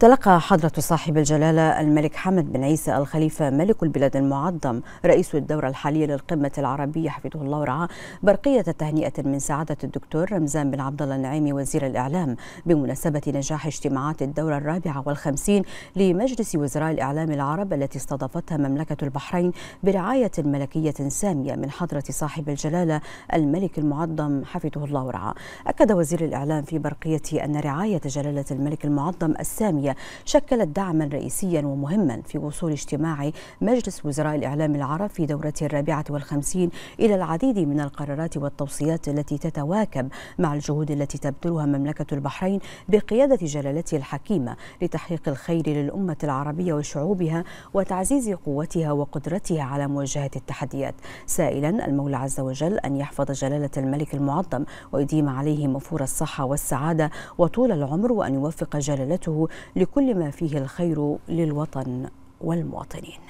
تلقى حضرة صاحب الجلالة الملك حمد بن عيسى الخليفة ملك البلاد المعظم رئيس الدورة الحالية للقمة العربية حفظه الله ورعاه برقية تهنئة من سعادة الدكتور رمزان بن عبد الله النعيمي وزير الإعلام بمناسبة نجاح اجتماعات الدورة الرابعة والخمسين لمجلس وزراء الإعلام العرب التي استضافتها مملكة البحرين برعاية ملكية سامية من حضرة صاحب الجلالة الملك المعظم حفظه الله ورعاه. أكد وزير الإعلام في برقية أن رعاية جلالة الملك المعظم السامية شكلت دعما رئيسيا ومهما في وصول اجتماع مجلس وزراء الإعلام العرب في دورته الرابعة والخمسين إلى العديد من القرارات والتوصيات التي تتواكب مع الجهود التي تبذلها مملكة البحرين بقيادة جلالته الحكيمة لتحقيق الخير للأمة العربية وشعوبها وتعزيز قوتها وقدرتها على مواجهة التحديات. سائلا المولى عز وجل أن يحفظ جلالة الملك المعظم ويديم عليه مفور الصحة والسعادة وطول العمر وأن يوفق جلالته لكل ما فيه الخير للوطن والمواطنين.